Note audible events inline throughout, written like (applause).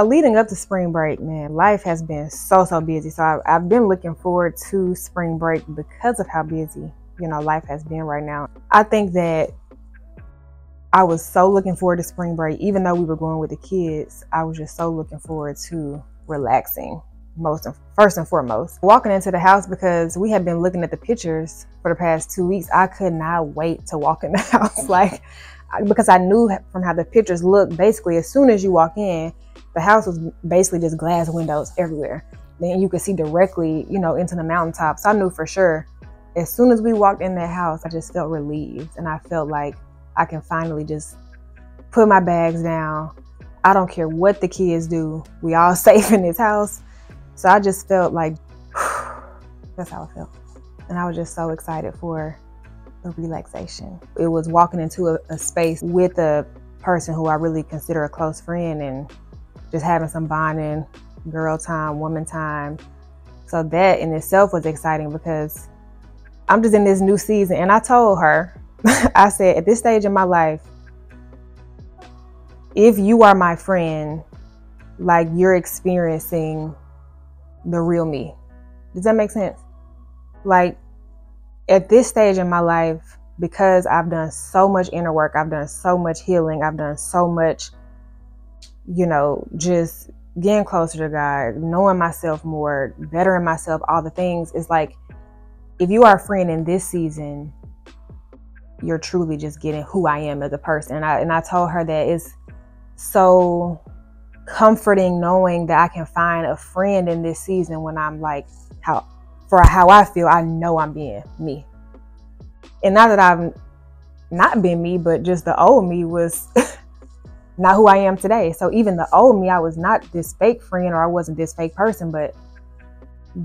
So leading up to spring break, man, life has been so so busy. So I, I've been looking forward to spring break because of how busy you know life has been right now. I think that I was so looking forward to spring break, even though we were going with the kids. I was just so looking forward to relaxing, most and first and foremost. Walking into the house because we had been looking at the pictures for the past two weeks. I could not wait to walk in the (laughs) house, like because I knew from how the pictures looked. Basically, as soon as you walk in, the house was basically just glass windows everywhere. Then you could see directly, you know, into the mountaintops. So I knew for sure. As soon as we walked in that house, I just felt relieved, and I felt like I can finally just put my bags down. I don't care what the kids do. We all (laughs) safe in this house. So I just felt like (sighs) that's how I felt. And I was just so excited for the relaxation. It was walking into a, a space with a person who I really consider a close friend and just having some bonding, girl time, woman time. So that in itself was exciting because I'm just in this new season. And I told her, (laughs) I said, at this stage in my life, if you are my friend, like you're experiencing the real me. Does that make sense? Like at this stage in my life, because I've done so much inner work, I've done so much healing, I've done so much, you know, just getting closer to God, knowing myself more, bettering myself, all the things. It's like if you are a friend in this season, you're truly just getting who I am as a person. And I and I told her that it's so comforting knowing that I can find a friend in this season when I'm like how for how I feel, I know I'm being me. And not that I've not been me, but just the old me was (laughs) not who I am today. So even the old me, I was not this fake friend or I wasn't this fake person, but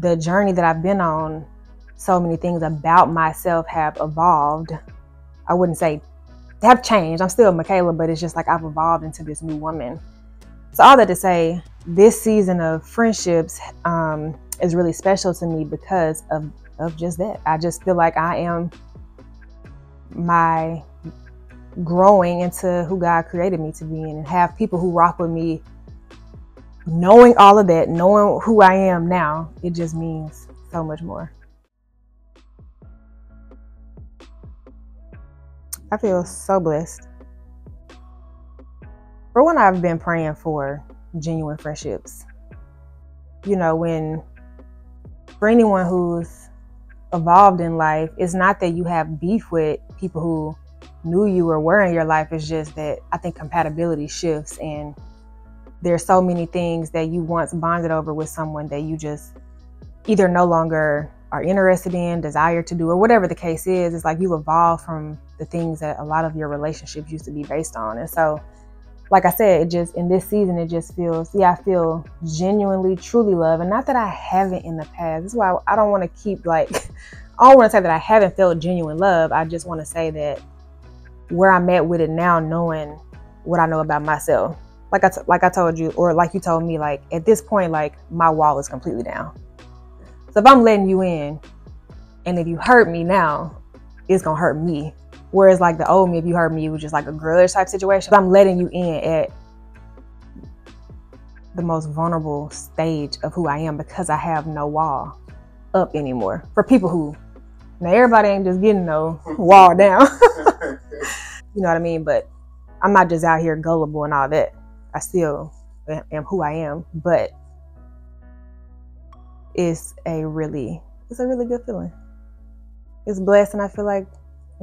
the journey that I've been on, so many things about myself have evolved I wouldn't say have changed. I'm still Makaila, but it's just like I've evolved into this new woman. So all that to say, this season of friendships um, is really special to me because of of just that. I just feel like I am my growing into who God created me to be and have people who rock with me knowing all of that, knowing who I am now, it just means so much more. I feel so blessed. For one, I've been praying for genuine friendships. You know, when for anyone who's evolved in life, it's not that you have beef with people who knew you or were in your life. It's just that I think compatibility shifts and there's so many things that you once bonded over with someone that you just either no longer are interested in, desire to do, or whatever the case is. It's like you evolve from the things that a lot of your relationships used to be based on. And so, like I said, it just in this season, it just feels, yeah, I feel genuinely, truly love. And not that I haven't in the past. That's why I don't want to keep like, (laughs) I don't want to say that I haven't felt genuine love. I just want to say that where I'm at with it now, knowing what I know about myself. Like I, t- like I told you, or like you told me, like at this point, like my wall is completely down. So if I'm letting you in, and if you hurt me now, it's gonna hurt me Whereas like the old me, if you hurt me, it was just like a grudge type situation. I'm letting you in at the most vulnerable stage of who I am because I have no wall up anymore. For people who now everybody ain't just getting no (laughs) wall down. (laughs) you know what I mean? But I'm not just out here gullible and all that. I still am who I am, but it's a really it's a really good feeling. It's blessed and I feel like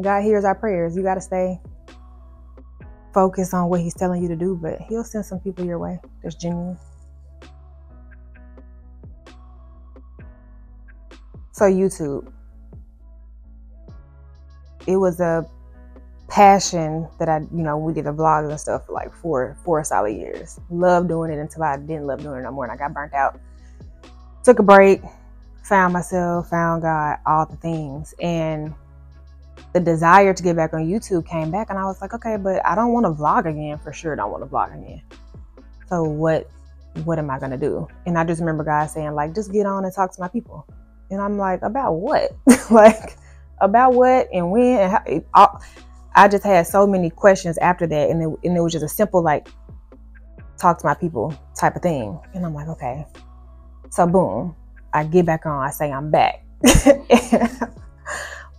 God hears our prayers. You got to stay focused on what He's telling you to do, but He'll send some people your way that's genuine. So, YouTube, it was a passion that I, you know, we did a vlog and stuff for like four, four solid years. Loved doing it until I didn't love doing it no more and I got burnt out. Took a break, found myself, found God, all the things. And the desire to get back on YouTube came back, and I was like, okay, but I don't want to vlog again. For sure, don't want to vlog again. So what? What am I gonna do? And I just remember God saying, like, just get on and talk to my people. And I'm like, about what? (laughs) like, about what and when? And how, it, all, I just had so many questions after that, and it, and it was just a simple like talk to my people type of thing. And I'm like, okay. So boom, I get back on, I say I'm back. (laughs)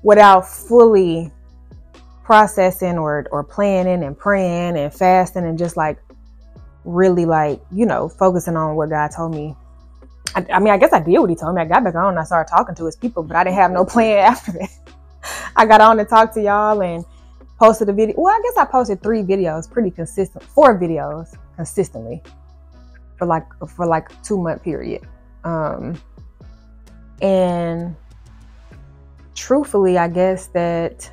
Without fully processing or or planning and praying and fasting and just like really like, you know, focusing on what God told me. I, I mean, I guess I did what he told me. I got back on and I started talking to his people, but I didn't have no (laughs) plan after that. I got on to talk to y'all and posted a video. Well, I guess I posted three videos, pretty consistent, four videos consistently for like for like two month period. Um, and truthfully, I guess that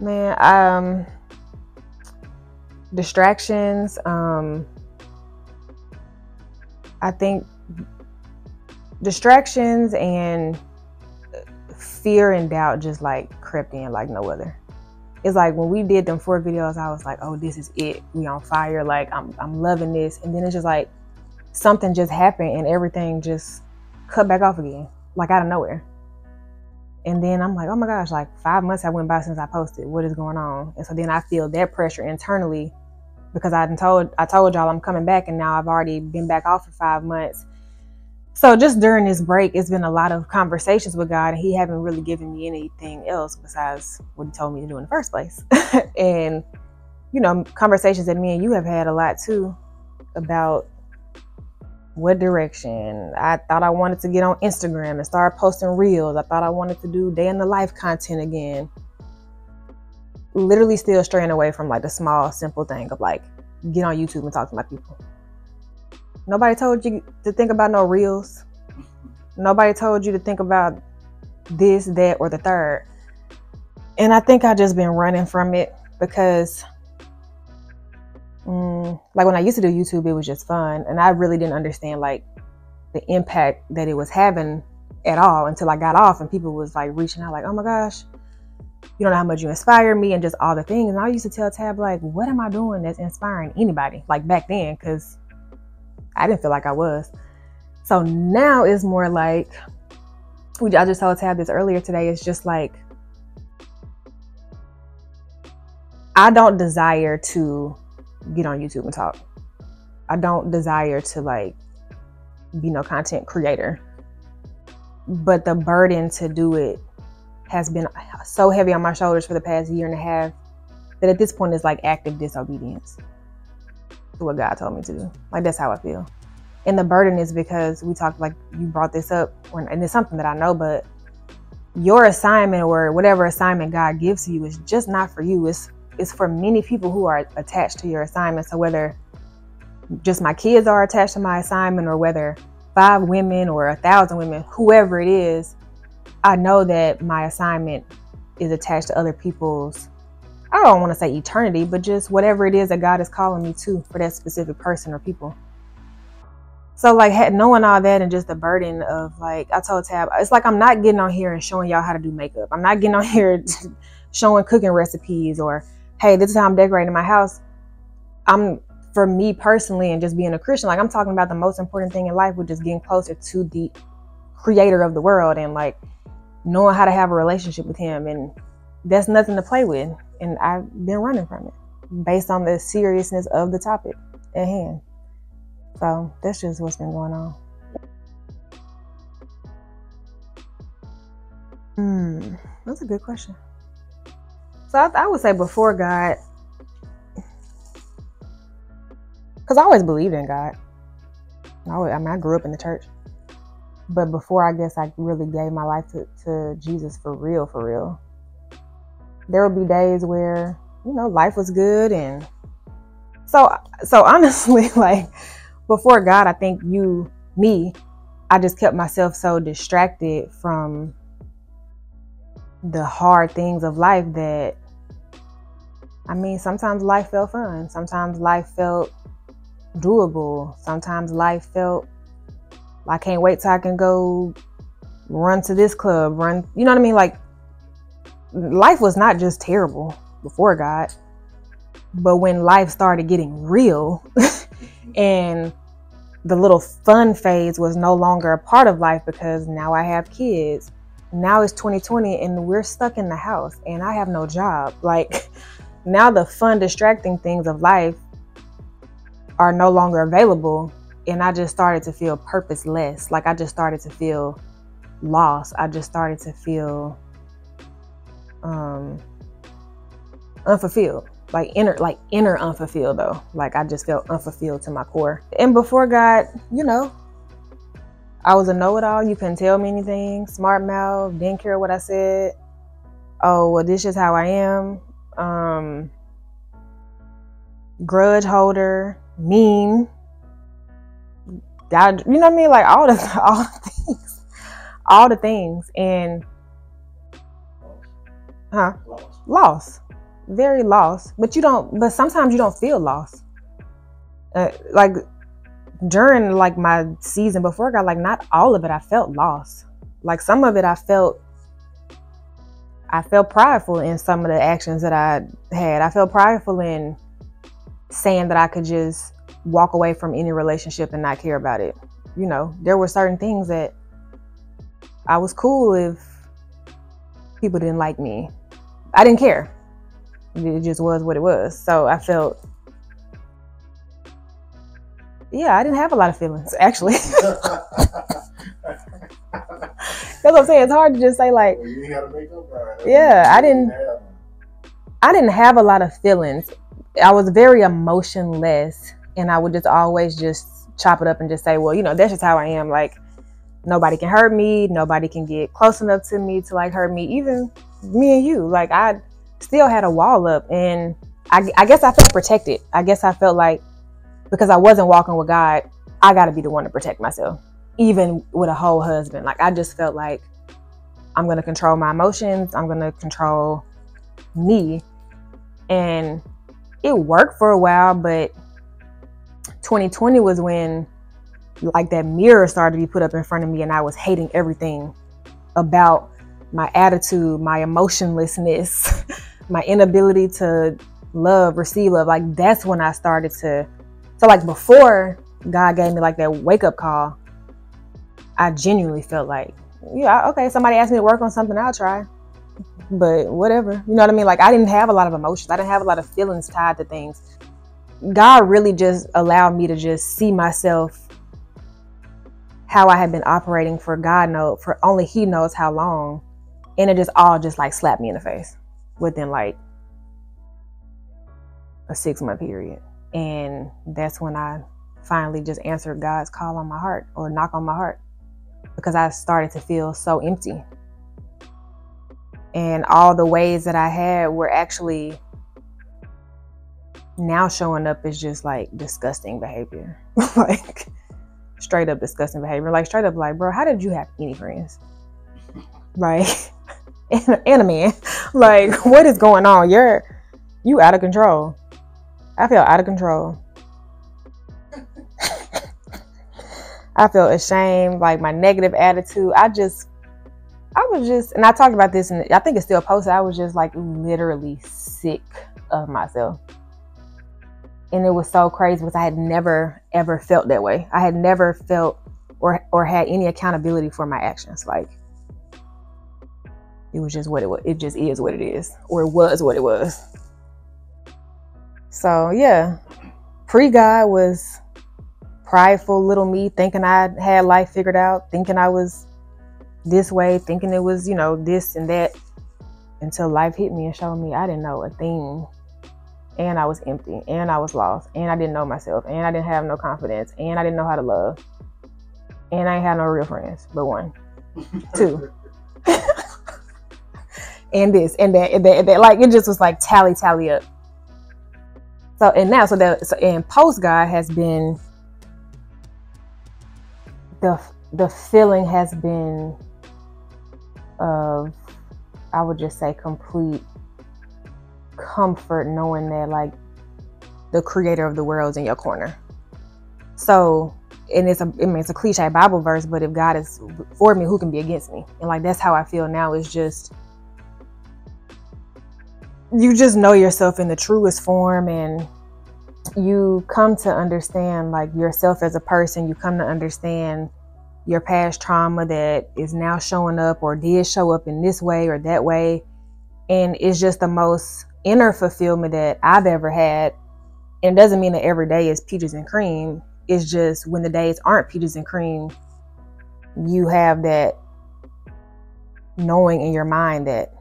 man, um, distractions. Um, I think distractions and fear and doubt just like crept in like no other. It's like when we did them four videos, I was like, oh, this is it. We on fire. Like I'm I'm loving this. And then it's just like something just happened and everything just cut back off again, like out of nowhere. And then I'm like, oh my gosh, like five months have went by since I posted. What is going on? And so then I feel that pressure internally because I told I told y'all I'm coming back and now I've already been back off for five months. So just during this break, it's been a lot of conversations with God, and He haven't really given me anything else besides what He told me to do in the first place. (laughs) and you know, conversations that me and you have had a lot too about what direction. I thought I wanted to get on Instagram and start posting reels. I thought I wanted to do day in the life content again. Literally still straying away from like the small, simple thing of like get on YouTube and talk to my people. Nobody told you to think about no reels. Nobody told you to think about this, that, or the third. And I think I just been running from it because mm, like when I used to do YouTube, it was just fun. And I really didn't understand like the impact that it was having at all until I got off and people was like reaching out like, oh my gosh, you don't know how much you inspire me and just all the things. And I used to tell Tabb like, what am I doing that's inspiring anybody? Like back then, because I didn't feel like I was. So now it's more like, we I just told Tabb this earlier today. It's just like I don't desire to get on YouTube and talk. I don't desire to like be no content creator. But the burden to do it has been so heavy on my shoulders for the past year and a half that at this point it's like active disobedience what God told me to do. Like that's how I feel. And the burden is because we talked like you brought this up and it's something that I know, but your assignment or whatever assignment God gives you is just not for you. It's it's for many people who are attached to your assignment. So whether just my kids are attached to my assignment or whether five women or a thousand women, whoever it is, I know that my assignment is attached to other people's, I don't want to say eternity, but just whatever it is that God is calling me to for that specific person or people. So like knowing all that and just the burden of like I told Tabb, it's like I'm not getting on here and showing y'all how to do makeup. I'm not getting on (laughs) here (laughs) showing cooking recipes or hey, this is how I'm decorating my house. I'm for me personally and just being a Christian, like I'm talking about the most important thing in life, which is getting closer to the creator of the world and like knowing how to have a relationship with him. And that's nothing to play with. And I've been running from it based on the seriousness of the topic at hand. So that's just what's been going on. Hmm, that's a good question. So I, I would say before God, because I always believed in God. I, always, I mean, I grew up in the church, but before I guess I really gave my life to, to Jesus for real, for real. There will be days where you know life was good, and so so honestly, (laughs) like before God, I think you, me, I just kept myself so distracted from the hard things of life that I mean, sometimes life felt fun. Sometimes life felt doable. Sometimes life felt I can't wait till I can go run to this club, run, you know what I mean? Like life was not just terrible before God, but when life started getting real (laughs) and the little fun phase was no longer a part of life because now I have kids now it's 2020 and we're stuck in the house and I have no job. (laughs) Like now the fun distracting things of life are no longer available and I just started to feel purposeless. Like I just started to feel lost. I just started to feel um unfulfilled. Like inner like inner unfulfilled though. Like I just felt unfulfilled to my core. And before God, you know, I was a know-it-all. You couldn't tell me anything. Smart mouth, didn't care what I said. Oh, well, this is how I am. Um grudge holder, mean, God, you know what I mean? Like all the (laughs) all the things, all the things, and huh? Lost. lost, very lost. But you don't. But sometimes you don't feel lost. Uh, like during like my season before God, like not all of it, I felt lost. Like some of it, I felt. I felt prideful in some of the actions that I had. I felt prideful in saying that I could just walk away from any relationship and not care about it. You know, there were certain things that I was cool if people didn't like me. I didn't care. It just was what it was. So I felt, yeah, I didn't have a lot of feelings actually. (laughs) (laughs) That's what I'm saying. It's hard to just say like, well, yeah, I didn't. I didn't have a lot of feelings. I was very emotionless and I would just always just chop it up and just say, well, you know, that's just how I am. Like nobody can hurt me, nobody can get close enough to me to like hurt me, even me and you. Like I still had a wall up, and I, I guess I felt protected. I guess I felt like because I wasn't walking with God, I got to be the one to protect myself, even with a whole husband. Like I just felt like I'm gonna control my emotions. I'm gonna control me, and it worked for a while, but 2020 was when like that mirror started to be put up in front of me and I was hating everything about my attitude, my emotionlessness, (laughs) my inability to love, receive love. Like that's when I started to so like before God gave me like that wake up call, I genuinely felt like, yeah, okay, somebody asked me to work on something, I'll try. But whatever. You know what I mean? Like I didn't have a lot of emotions. I didn't have a lot of feelings tied to things. God really just allowed me to just see myself how I had been operating for God know for only He knows how long, and it just all just like slapped me in the face within like a six month period, and that's when I finally just answered God's call on my heart or knock on my heart because I started to feel so empty, and all the ways that I had were actually now showing up is just like disgusting behavior. (laughs) like straight up disgusting behavior. Like straight up like, bro, how did you have any friends? Like and, and a man. Like, what is going on? You're you out of control. I feel out of control. (laughs) I feel ashamed, like my negative attitude. I just I was just and I talked about this and I think it's still posted. I was just like literally sick of myself and it was so crazy because I had never ever felt that way. I had never felt or or had any accountability for my actions. Like it was just what it was. It just is what it is, or it was what it was. So yeah, pre God was prideful little me, thinking I had life figured out, thinking I was this way, thinking it was you know this and that, until life hit me and showed me I didn't know a thing and I was empty and I was lost and I didn't know myself and I didn't have no confidence and I didn't know how to love and I ain't had no real friends but one, (laughs) two, and this and that, and that and that like it just was like tally tally up. So and now so that so and post God has been the the feeling has been of I would just say complete comfort knowing that like the creator of the world's in your corner. So, and it's a, I mean, it's a cliche Bible verse, but if God is for me, who can be against me? And like, that's how I feel now is just, you just know yourself in the truest form and you come to understand like yourself as a person. You come to understand your past trauma that is now showing up or did show up in this way or that way. And it's just the most inner fulfillment that I've ever had. And it doesn't mean that every day is peaches and cream. It's just when the days aren't peaches and cream, you have that knowing in your mind that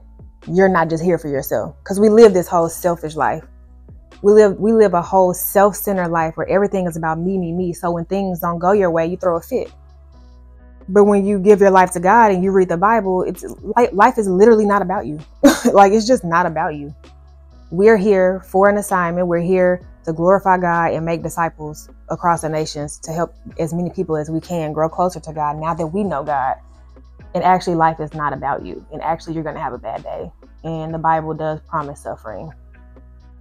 you're not just here for yourself. Because we live this whole selfish life. We live we live a whole self-centered life where everything is about me, me, me. So when things don't go your way, you throw a fit. But when you give your life to God and you read the Bible, it's like life is literally not about you. (laughs) like it's just not about you. We're here for an assignment. We're here to glorify God and make disciples across the nations to help as many people as we can grow closer to God now that we know God. And actually, life is not about you. And actually, you're going to have a bad day. And the Bible does promise suffering.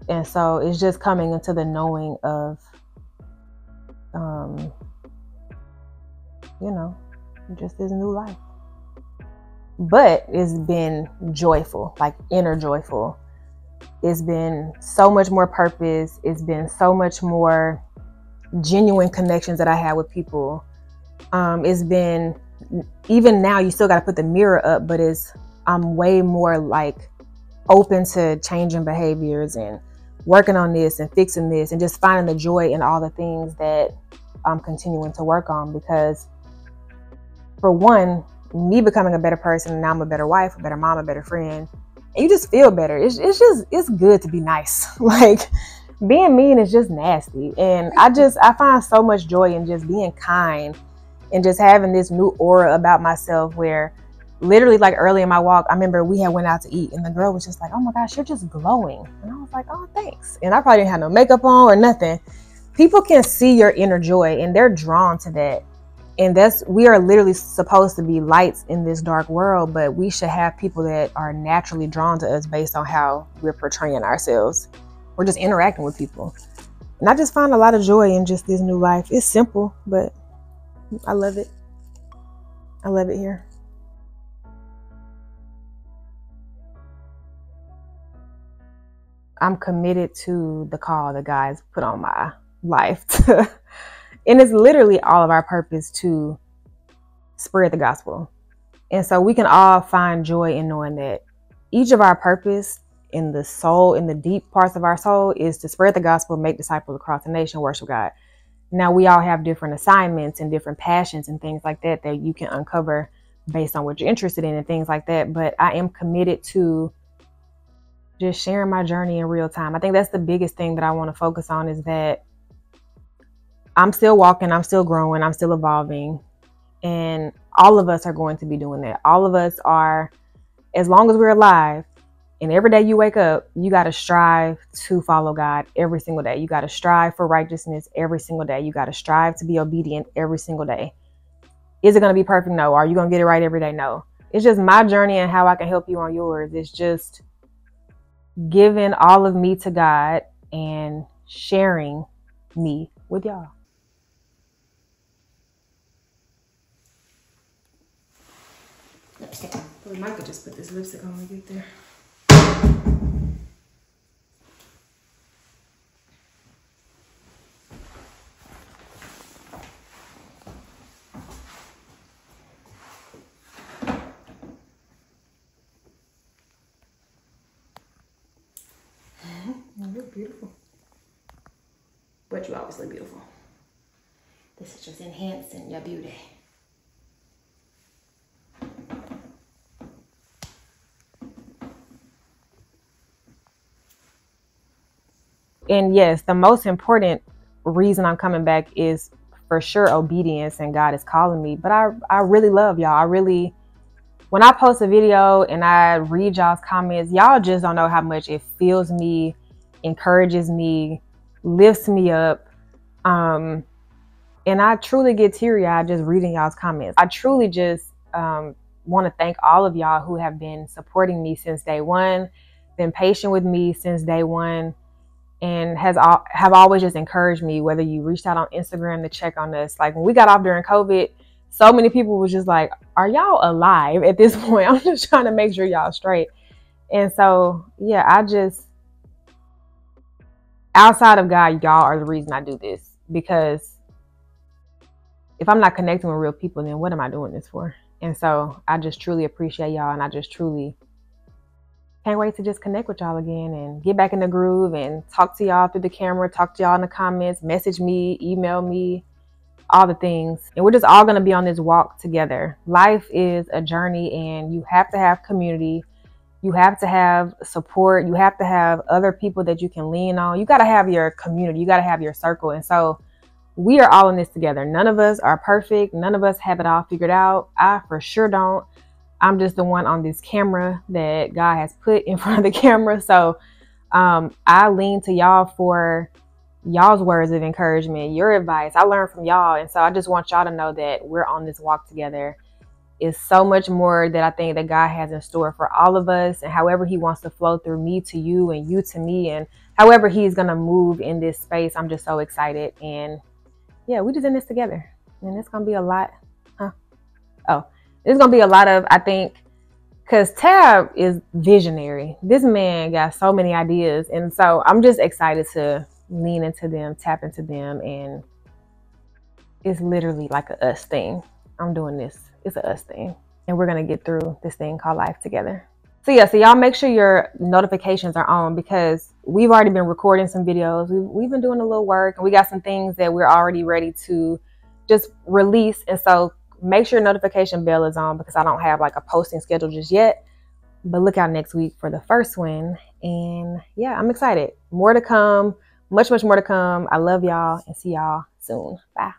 And so it's just coming into the knowing of, um, you know, just this new life. But it's been joyful, like inner joyful. It's been so much more purpose. It's been so much more genuine connections that I had with people. Um, it's been even now you still got to put the mirror up, but it's I'm way more like open to changing behaviors and working on this and fixing this and just finding the joy in all the things that I'm continuing to work on because for one, me becoming a better person and now I'm a better wife, a better mom, a better friend, and you just feel better. It's, it's just, it's good to be nice. (laughs) like being mean is just nasty. And I just, I find so much joy in just being kind and just having this new aura about myself where literally like early in my walk, I remember we had went out to eat and the girl was just like, oh my gosh, you're just glowing. And I was like, oh, thanks. And I probably didn't have no makeup on or nothing. People can see your inner joy and they're drawn to that and that's we are literally supposed to be lights in this dark world but we should have people that are naturally drawn to us based on how we're portraying ourselves we're just interacting with people and i just find a lot of joy in just this new life it's simple but i love it i love it here i'm committed to the call that guys put on my life (laughs) to and it's literally all of our purpose to spread the gospel. And so we can all find joy in knowing that each of our purpose in the soul, in the deep parts of our soul, is to spread the gospel, make disciples across the nation, worship God. Now we all have different assignments and different passions and things like that that you can uncover based on what you're interested in and things like that. But I am committed to just sharing my journey in real time. I think that's the biggest thing that I want to focus on is that I'm still walking, I'm still growing, I'm still evolving. And all of us are going to be doing that. All of us are, as long as we're alive, and every day you wake up, you got to strive to follow God every single day. You got to strive for righteousness every single day. You got to strive to be obedient every single day. Is it going to be perfect? No. Are you going to get it right every day? No. It's just my journey and how I can help you on yours. It's just giving all of me to God and sharing me with y'all. on. Well, Michael just put this lipstick on we get there. You look beautiful. But you always look beautiful. This is just enhancing your beauty. and yes, the most important reason I'm coming back is for sure obedience and God is calling me. But I I really love y'all. I really when I post a video and I read y'all's comments, y'all just don't know how much it feels me, encourages me, lifts me up. Um and I truly get teary eyed just reading y'all's comments. I truly just um, want to thank all of y'all who have been supporting me since day one, been patient with me since day one and has all, have always just encouraged me whether you reached out on Instagram to check on us like when we got off during covid so many people was just like are y'all alive at this (laughs) point i'm just trying to make sure y'all straight and so yeah i just outside of god y'all are the reason i do this because if i'm not connecting with real people then what am i doing this for and so i just truly appreciate y'all and i just truly can't wait to just connect with y'all again and get back in the groove and talk to y'all through the camera, talk to y'all in the comments, message me, email me, all the things. And we're just all going to be on this walk together. Life is a journey and you have to have community. You have to have support. You have to have other people that you can lean on. You got to have your community. You got to have your circle. And so we are all in this together. None of us are perfect. None of us have it all figured out. I for sure don't. I'm just the one on this camera that God has put in (laughs) front of the camera. So um, I lean to y'all for y'all's words of encouragement, your advice. I learned from y'all. And so I just want y'all to know that we're on this walk together. It's so much more that I think that God has in store for all of us and however he wants to flow through me to you and you to me and however he's going to move in this space. I'm just so excited. And yeah, we just in this together. And it's going to be a lot. Huh? Oh, it's going to be a lot of, I think, because Tabb is visionary. This man got so many ideas. And so I'm just excited to lean into them, tap into them. And it's literally like a us thing. I'm doing this. It's a us thing. And we're going to get through this thing called life together. So yeah, so y'all make sure your notifications are on because we've already been recording some videos. We've, we've been doing a little work and we got some things that we're already ready to just release. And so make sure notification bell is on because I don't have like a posting schedule just yet. But look out next week for the first one. And yeah, I'm excited. More to come. Much, much more to come. I love y'all and see y'all soon. Bye.